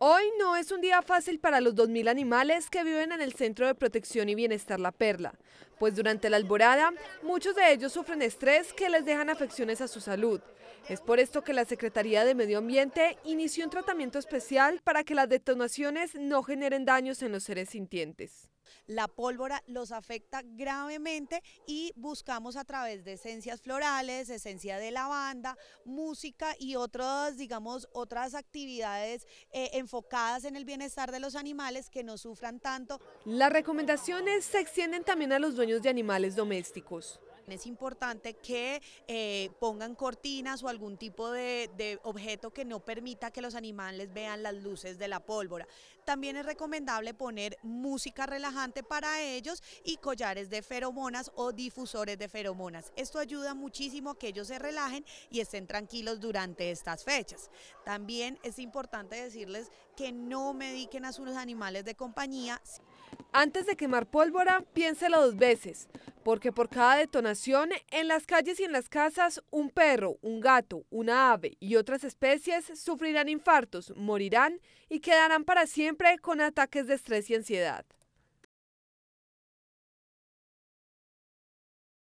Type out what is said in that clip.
Hoy no es un día fácil para los 2.000 animales que viven en el Centro de Protección y Bienestar La Perla, pues durante la alborada muchos de ellos sufren estrés que les dejan afecciones a su salud. Es por esto que la Secretaría de Medio Ambiente inició un tratamiento especial para que las detonaciones no generen daños en los seres sintientes. La pólvora los afecta gravemente y buscamos a través de esencias florales, esencia de lavanda, música y otras, digamos, otras actividades eh, enfocadas en el bienestar de los animales que no sufran tanto. Las recomendaciones se extienden también a los dueños de animales domésticos. Es importante que eh, pongan cortinas o algún tipo de, de, objeto que no permita que los animales vean las luces de la pólvora. También es recomendable poner música relajante para ellos y collares de feromonas o difusores de feromonas. Esto ayuda muchísimo a que ellos se relajen y estén tranquilos durante estas fechas. También es importante decirles que no mediquen a sus animales de compañía. Antes de quemar pólvora, piénselo dos veces, porque por cada detonación en las calles y en las casas, un perro, un gato, una ave y otras especies sufrirán infartos, morirán y quedarán para siempre con ataques de estrés y ansiedad.